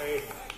Amen.